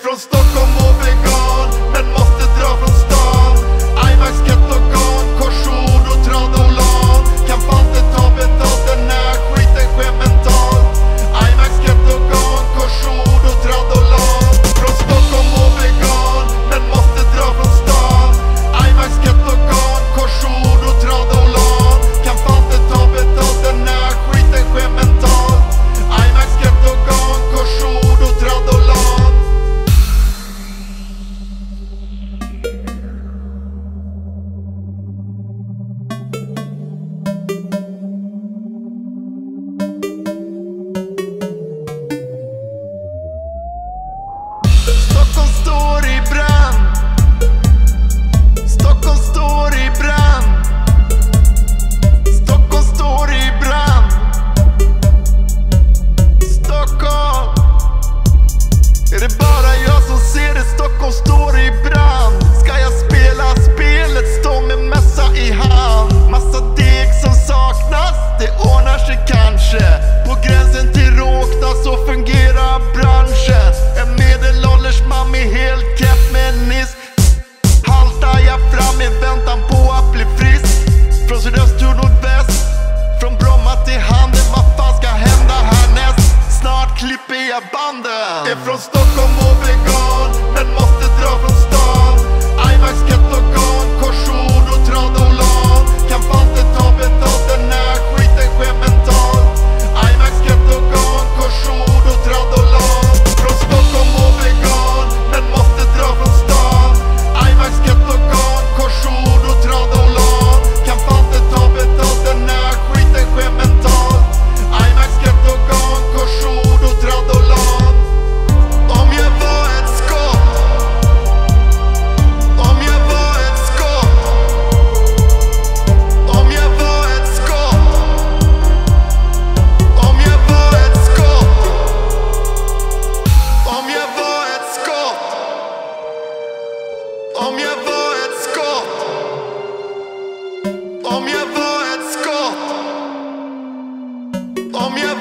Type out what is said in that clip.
Från Stockholm och vegan, men måste dra från stan Är det bara jag som ser det? Stockholm står i brand Ska jag spela spelet? Stå med mössa i hand Massa deg som saknas, det ordnar sig kanske From från Stockholm Om jag